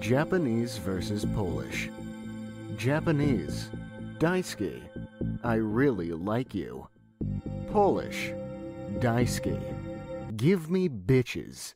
Japanese versus Polish. Japanese. Daisuke. I really like you. Polish. Daisuke. Give me bitches.